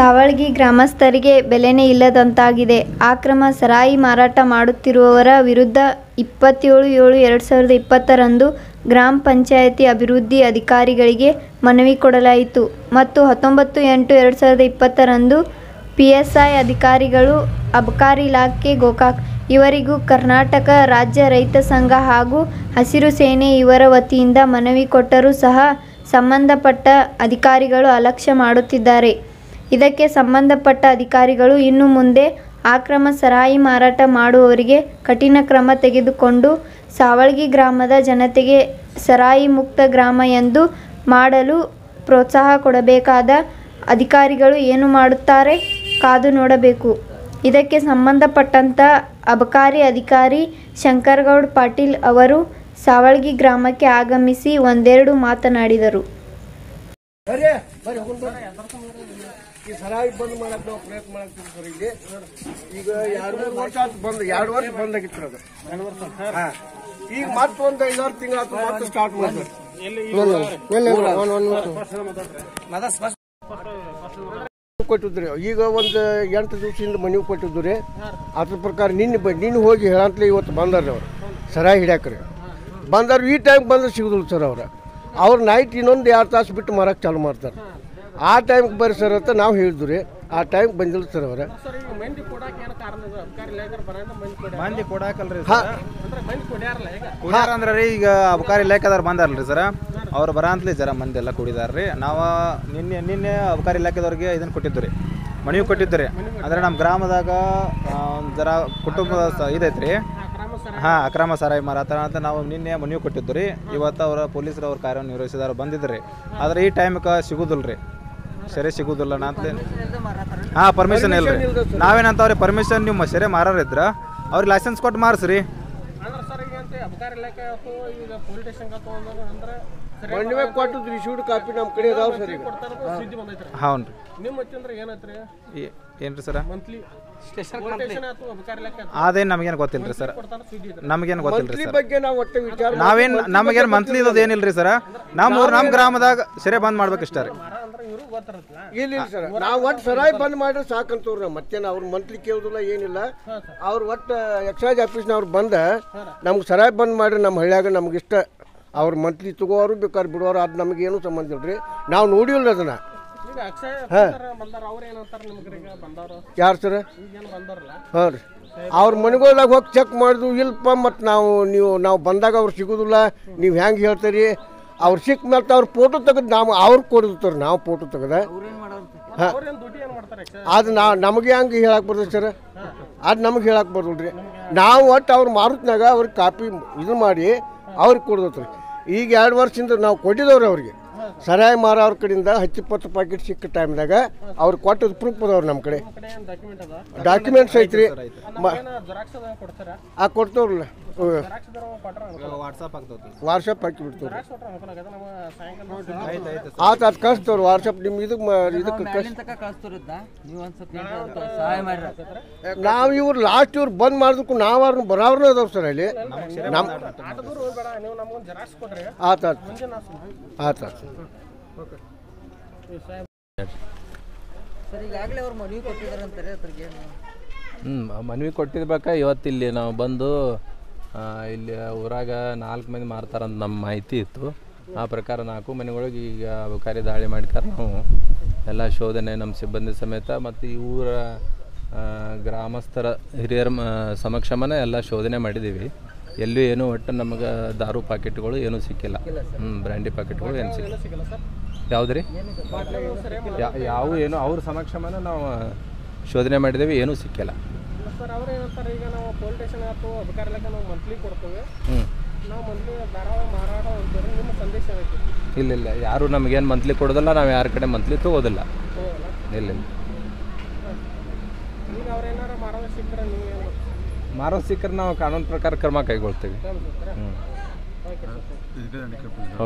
ಸಾವಳಗಿ ಗ್ರಾಮಸ್ಥರಿಗೆ ಬೆಲೆನೇ ಇಲ್ಲದಂತಾಗಿದೆ. ಆಕ್ರಮ ಸರಾಯಿ ಮಾರಾಟ ಮಾಡುತ್ತಿರುವವರ ವಿರುದ್ಧ ಇಪ್ಪತ್ತೇಳು ಏಳು ಎರಡು ಸಾವಿರದ ಇಪ್ಪತ್ತರಂದು ಗ್ರಾಮ ಪಂಚಾಯಿತಿ ಅಭಿವೃದ್ಧಿ ಅಧಿಕಾರಿಗಳಿಗೆ ಮನವಿ ಕೊಡಲಾಯಿತು. ಮತ್ತು ಹತ್ತೊಂಬತ್ತು ಎಂಟು ಎರಡು ಸಾವಿರದ ಇಪ್ಪತ್ತರಂದು ಪಿ ಎಸ್ ಐ ಅಧಿಕಾರಿಗಳು ಅಬಕಾರಿ ಇಲಾಖೆ ಗೋಕಾಕ್, ಇವರಿಗೂ ಕರ್ನಾಟಕ ರಾಜ್ಯ ರೈತ ಸಂಘ ಹಾಗೂ ಹಸಿರು ಸೇನೆ ಇವರ ವತಿಯಿಂದ ಮನವಿ ಕೊಟ್ಟರೂ ಸಹ ಸಂಬಂಧಪಟ್ಟ ಅಧಿಕಾರಿಗಳು ಅಲಕ್ಷ್ಯ ಮಾಡುತ್ತಿದ್ದಾರೆ. ಇದಕ್ಕೆ ಸಂಬಂಧಪಟ್ಟ ಅಧಿಕಾರಿಗಳು ಇನ್ನು ಮುಂದೆ ಆಕ್ರಮ ಸರಾಯಿ ಮಾರಾಟ ಮಾಡುವವರಿಗೆ ಕಠಿಣ ಕ್ರಮ ತೆಗೆದುಕೊಂಡು ಸಾವಳ್ಗಿ ಗ್ರಾಮದ ಜನತೆಗೆ ಸರಾಯಿ ಮುಕ್ತ ಗ್ರಾಮ ಎಂದು ಮಾಡಲು ಪ್ರೋತ್ಸಾಹ ಕೊಡಬೇಕಾದ ಅಧಿಕಾರಿಗಳು ಏನು ಮಾಡುತ್ತಾರೆ ಕಾದು ನೋಡಬೇಕು. ಇದಕ್ಕೆ ಸಂಬಂಧಪಟ್ಟಂತ ಅಬಕಾರಿ ಅಧಿಕಾರಿ ಶಂಕರಗೌಡ ಪಾಟೀಲ್ ಅವರು ಸಾವಳ್ಗಿ ಗ್ರಾಮಕ್ಕೆ ಆಗಮಿಸಿ ಒಂದೆರಡು ಮಾತನಾಡಿದರು ಬರ್ರಿ ಬರ್ರಿ ಹೋಗೋಣ ಬರ್ರಿ. ಈ ಸರಾಯಿ ಬಂದ್ ಮಾಡಕ್ ನಾವು ಪ್ರಯತ್ನ ಮಾಡ್ತೀವಿ ಸರ್ ಇಲ್ಲಿ. ಈಗ ಎರಡು ಮೂರು ವರ್ಷ ಆಯ್ತು ಬಂದ್ ಎರಡು ವರ್ಷ ಬಂದ್ ಆಗಿತ್ತು ಅದು ಹಾ. ಈಗ ಮತ್ತೊಂದು ಐದಾರು ತಿಂಗಳಾತು ಮತ್ತೆ ಸ್ಟಾರ್ಟ್ ಮಾಡ್ತಾರೆ ಕೊಟ್ಟಿದ್ರಿ. ಈಗ ಒಂದು ಎಂಟು ದಿವಸದಿಂದ ಮನೆಗೆ ಕೊಟ್ಟಿದ್ದು ರೀ ಅದ್ರ ಪ್ರಕಾರ ನಿನ್ನೆ ಬ ನಿನ್ನೆ ಹೋಗಿ ಹೇಳಂತಲೇ ಇವತ್ತು ಬಂದಾರ ಅವ್ರು. ಸರಾಯಿ ಹಿಡ್ಯಾಕ್ರಿ. ಬಂದವ್ರು ಈ ಟೈಮ್ ಬಂದ್ರೆ ಸಿಗುದಿಲ್ಲ ಸರ್ ಅವ್ರು. ಅವ್ರು ನೈಟ್ ಇನ್ನೊಂದು ಎರಡು ತಾಸು ಬಿಟ್ಟು ಮಾರಕ್ಕೆ ಚಾಲು ಮಾಡ್ತಾರೆ. ಆ ಟೈಮ್ಗೆ ಬರ್ರಿ ಸರ್ ಅಂತ ನಾವು ಹೇಳಿದ್ವಿ ರೀ. ಆ ಟೈಮ್ ಬಂದಿಲ್ಲ ಸರ್ ಅವ್ರ. ಮಂದಿ ಕೊಡಾಕಲ್ರಿ. ಅಂದ್ರೆ ಮಂದಿ ಕೊಡ್ಯಾರಲ್ಲ ಈಗ? ಕುಡಿಯಾರ ಅಂದ್ರೆ ರೀ ಈಗ ಅಬಕಾರಿ ಇಲಾಖೆದವ್ರು ಬಂದಾರಲ್ರಿ ಸರ್. ಅವ್ರು ಬರಂತಲೇ ಜರ ಮಂದಿ ಎಲ್ಲ ಕುಡಿದಾರ್ರಿ ನಾವು ನಿನ್ನೆ ನಿನ್ನೆ ಅಬಕಾರಿ ಇಲಾಖೆದವ್ರಿಗೆ ಇದನ್ನ ಕೊಟ್ಟಿದ್ದು ರೀ. ಮನವಿ ಕೊಟ್ಟಿದ್ದು ರೀ. ಅಂದ್ರೆ ನಮ್ಮ ಗ್ರಾಮದಾಗ ಜರ ಕುಟುಂಬ ಸ- ರೀ ಹಾಂ ಅಕ್ರಮ ಸಾರಾಯಿ. ಮಾರಾಟ ಅಂತ ನಾವು ನಿನ್ನೆ ಮನವಿ ಕೊಟ್ಟಿದ್ದು ರೀ. ಇವತ್ತು ಅವರ ಪೊಲೀಸರು ಅವ್ರ ಕಾರ್ಯನಿರ್ವಹಿಸಿದಾರ ಬಂದಿದ್ರಿ ಆದ್ರೆ ಈ ಟೈಮ್ಗೆ ಸಿಗೋದಿಲ್ಲ ರೀ ಸರಿ ಸಿಗುದಿಲ್ಲ ನಾ ಅಂತ ಹಾಂ ಪರ್ಮಿಷನ್ ಇಲ್ಲ ರೀ ನಾವೇನಂತವ್ರಿ? ಪರ್ಮಿಷನ್ ನಿಮ್ಮ ಸೆರೆ ಮಾರಾರಿದ್ರ? ಅವ್ರಿಗೆ ಲೈಸೆನ್ಸ್ ಕೊಟ್ಟು ಮಾರಿಸ್ರಿ. ಹೌನ್ ಏನೈತ್ರಿ ರೀ. ಏನ್ರಿ ಸರ? ಅದೇನು ನಮಗೇನು ಗೊತ್ತಿಲ್ಲ ರೀ ಸರ್. ನಮಗೇನು ಗೊತ್ತಿಲ್ಲ ರೀ ಮಂತ್ಲಿ ಸರ್. ಬಗ್ಗೆ ನಾವು ಒಟ್ಟೆ ವಿಚಾರ ನಾವೇನು ನಮಗೇನು ಮಂತ್ಲಿ ಇರೋದು ಏನಿಲ್ಲ ರೀ ಸರ? ನಮ್ಮ ಊರು ನಮ್ಮ ಗ್ರಾಮದಾಗ ಸೆರೆ ಬಂದ್ ಮಾಡ್ಬೇಕು ಇಷ್ಟ ರೀ ಇಲ್ಲ ಇಲ್ಲ ಸರ್. ನಾವು ಒಟ್ಟು ಸರಾಯಿ ಬಂದ್ ಮಾಡ್ರೆ ಸಾಕಂತವ್ರು ನಾವು. ಮತ್ತೇನು ಅವ್ರು ಮಂತ್ಲಿ ಕೇಳುದಿಲ್ಲ ಏನಿಲ್ಲ. ಅವ್ರು ಒಟ್ಟು ಎಕ್ಸೈಸ್ ಆಫೀಸ್ನವ್ರು ಬಂದ. ನಮ್ಗೆ ಸರಾಯಿ ಬಂದ್ ಮಾಡ್ರಿ ನಮ್ಮ ಹಳ್ಳಿಯಾಗ ನಮ್ಗೆ ಇಷ್ಟ. ಅವ್ರು ಮಂತ್ಲಿ ತಗೋರು ಬೇಕಾದ್ರೆ ಬಿಡೋರು ಅದು ನಮಗೇನು ಸಂಬಂಧ ಇಲ್ಲ ರೀ ನಾವು ನೋಡಿಲ್ಲ ಅದನ್ನ. ಯಾರು ಸರ್? ಹಾಂ ರೀ. ಅವ್ರ ಮನೆಗೋದಾಗ ಹೋಗಿ ಚೆಕ್ ಮಾಡಿದ್ವು ಇಲ್ಲಪ್ಪ ಮತ್ತು ನಾವು ನೀವು ನಾವು ಬಂದಾಗ ಅವ್ರು ಸಿಗೋದಿಲ್ಲ. ನೀವು ಹೆಂಗೆ ಹೇಳ್ತೀರಿ? ಅವ್ರು ಸಿಕ್ಕ ಮೇಲೆ ಅವ್ರ ಫೋಟೋ ತೆಗೆದು ನಾವು ಅವ್ರು ಕೊಡಿರ್ತಾರೆ ನಾವು ಫೋಟೋ ತೆಗೆದ. ಹಾಂ. ಅದು ನಾ ನಮಗೆ ಹಂಗೆ ಹೇಳಕ್ಕೆ ಬರ್ತದೆ ಸರ್. ಅದು ನಮಗೆ ಹೇಳಕ್ಕೆ ಬರೋಲ್ಲ ರೀ ನಾವು ಒಟ್ಟು ಅವ್ರ ಮಾರುತ್ನಾಗ ಅವ್ರಿಗೆ ಕಾಪಿ ಇದು ಮಾಡಿ ಅವ್ರಿಗೆ ಕೊಡ್ದತ್ರಿ ಈಗ ಎರಡು ವರ್ಷದಿಂದ ನಾವು ಕೊಟ್ಟಿದ್ದವ್ರಿ ಅವ್ರಿಗೆ. ಸರಾಯಿ ಮಾರ ಅವ್ರ ಕಡೆಯಿಂದ ಹತ್ತಿಪ್ಪತ್ತು ಪ್ಯಾಕೆಟ್ ಸಿಕ್ಕ ಟೈಮ್ದಾಗ ಅವ್ರು ಕೊಟ್ಟದ್ದು ಪ್ರೂಫ್ ಅದಾವ್ರಿ ನಮ್ಮ ಕಡೆ. ಡಾಕ್ಯುಮೆಂಟ್ಸ್ ಐತ್ರಿ ಆ ಕೊಡ್ತವ್ರಲ್ಲ. ವಾಟ್ಸಪ್ ಹಾಕಿ ಆಯ್ತು ಆತ ಅದು ಕಳಿಸ್ತವ್ರು ವಾಟ್ಸಪ್. ನಿಮ್ಮ ಇದಕ್ಕೆ ಇದಕ್ಕೆ ಕಳ್ಸಿ ನೀವು ಒಂದು ಸಹಾಯ ಮಾಡ್ರಿ. ನಾವು ಇವ್ರು ಲಾಸ್ಟ್ ಇವ್ರು ಬಂದ್ ಮಾಡಿದಕ್ಕೂ ನಾವು ಅವ್ರನ್ನ ಬರೋರ್ನ ಅದಾವ ಸರ್ ಅಲ್ಲಿ. ನಮ್ಮ ಆತ ಆತ. ಹ್ಞೂ ಮನವಿ ಕೊಟ್ಟಿರ್ಬೇಕ ಇವತ್ತು ಇಲ್ಲಿ ನಾವು ಬಂದು ಇಲ್ಲಿ ಊರಾಗ ನಾಲ್ಕು ಮಂದಿ ಮಾರ್ತಾರಂತ ನಮ್ಮ ಮಾಹಿತಿ ಇತ್ತು. ಆ ಪ್ರಕಾರ ನಾಲ್ಕು ಮನೆಗಳಿಗೆ ಈಗ ಅಬಕಾರಿ ದಾಳಿ ಮಾಡ್ಕಾರ ನಾವು. ಎಲ್ಲ ಶೋಧನೆ ನಮ್ಮ ಸಿಬ್ಬಂದಿ ಸಮೇತ ಮತ್ತು ಈ ಊರ ಗ್ರಾಮಸ್ಥರ ಹಿರಿಯರ ಸಮಕ್ಷಮನ ಎಲ್ಲ ಶೋಧನೆ ಮಾಡಿದ್ದೀವಿ ಎಲ್ಲೂ ಏನೂ ಒಟ್ಟು ನಮಗೆ ದಾರು ಪಾಕೆಟ್ಗಳು ಏನೂ ಸಿಕ್ಕಿಲ್ಲ. ಹ್ಞೂ ಬ್ರ್ಯಾಂಡಿ ಪಾಕೆಟ್ಗಳು ಏನು ಸಿಕ್ಕಿಲ್ಲ. ಯಾವ್ದು ರೀ ಯಾವ ಏನು ಅವ್ರ ಸಮಕ್ಷಮನ ನಾವು ಶೋಧನೆ ಮಾಡಿದ್ದೇವೆ ಏನೂ ಸಿಕ್ಕಿಲ್ಲ. ಸರ್ ಅವ್ರು ಏನಂತಾರೆ ಈಗ ನಾವು ಪೊಲೀಸ್ ಸ್ಟೇಷನ್ ಆಯ್ತು ಅಧಿಕಾರ ಇಲಾಖೆ ನಾವು ಮಂತ್ಲಿ ಕೊಡ್ತೇವೆ. ನಾವು ಮಂತ್ಲಿ ಧಾರಾವಾಹಿ ಮಾರಾಟ ಅಂತಾರೆ ನಿಮ್ಮ ಸಂದೇಶ ಏನೈತಿ ಇಲ್ಲ ಇಲ್ಲ ಯಾರು ನಮಗೇನು ಮಂತ್ಲಿ ಕೊಡೋದಿಲ್ಲ ನಾವು ಯಾರ ಕಡೆ ಮಂತ್ಲಿ ತಗೋದಿಲ್ಲ. ಇಲ್ಲ ಇಲ್ಲ. ಈಗ ಅವ್ರು ಏನಾರ ಮಾರಾಟ ಸಿಕ್ಕರೆ ನೀವು ಮಾರೋದು ಮಾರೋ ಸಿಕ್ಕರೆ ನಾವು ಕಾನೂನು ಪ್ರಕಾರ ಕ್ರಮ ಕೈಗೊಳ್ತೀವಿ? ಹ್ಞೂ ಓಕೆ ಸರ್